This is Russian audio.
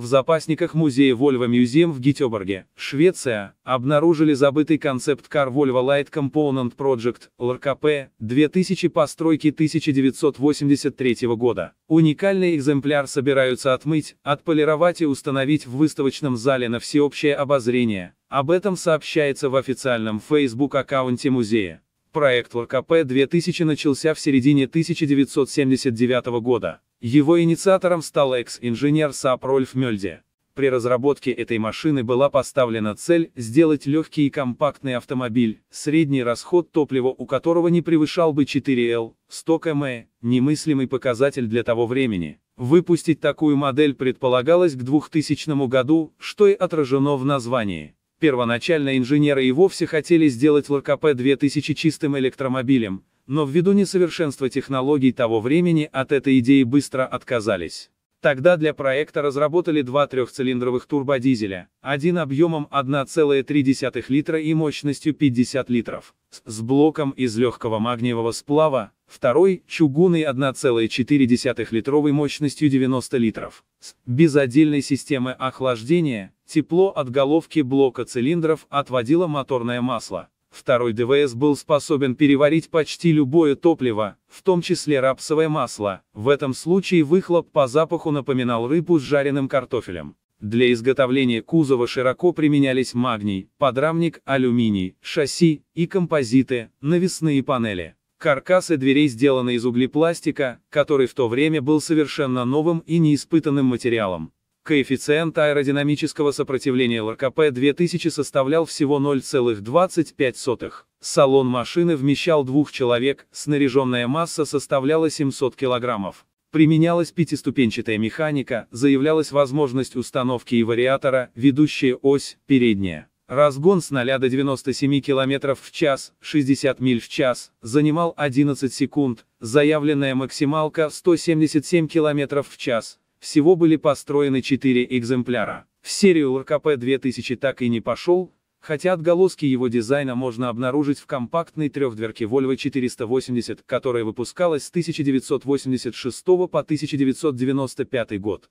В запасниках музея Volvo Museum в Гетеборге, Швеция, обнаружили забытый концепт-кар Volvo Light Component Project, LCP 2000 постройки 1983 года. Уникальный экземпляр собираются отмыть, отполировать и установить в выставочном зале на всеобщее обозрение. Об этом сообщается в официальном Facebook-аккаунте музея. Проект LCP-2000 начался в середине 1979 года. Его инициатором стал экс-инженер SAAB Рольф Мёльде. При разработке этой машины была поставлена цель сделать легкий и компактный автомобиль, средний расход топлива у которого не превышал бы 4L, 100 км, немыслимый показатель для того времени. Выпустить такую модель предполагалось к 2000 году, что и отражено в названии. Первоначально инженеры и вовсе хотели сделать ЛКП-2000 чистым электромобилем, но ввиду несовершенства технологий того времени от этой идеи быстро отказались. Тогда для проекта разработали два трехцилиндровых турбодизеля, один объемом 1,3 литра и мощностью 50 литров, с блоком из легкого магниевого сплава, второй – чугунный 1,4 литровой мощностью 90 литров, без отдельной системы охлаждения, тепло от головки блока цилиндров отводило моторное масло. Второй ДВС был способен переварить почти любое топливо, в том числе рапсовое масло, в этом случае выхлоп по запаху напоминал рыбу с жареным картофелем. Для изготовления кузова широко применялись магний, подрамник, алюминий, шасси и композиты, навесные панели. Каркасы дверей сделаны из углепластика, который в то время был совершенно новым и неиспытанным материалом. Коэффициент аэродинамического сопротивления ЛРКП-2000 составлял всего 0,25. Салон машины вмещал двух человек, снаряженная масса составляла 700 килограммов. Применялась пятиступенчатая механика, заявлялась возможность установки и вариатора, ведущая ось, передняя. Разгон с 0 до 97 км в час, 60 миль в час, занимал 11 секунд, заявленная максималка 177 км в час. Всего были построены 4 экземпляра. В серию ЛКП-2000 так и не пошел, хотя отголоски его дизайна можно обнаружить в компактной трехдверке Volvo 480, которая выпускалась с 1986 по 1995 год.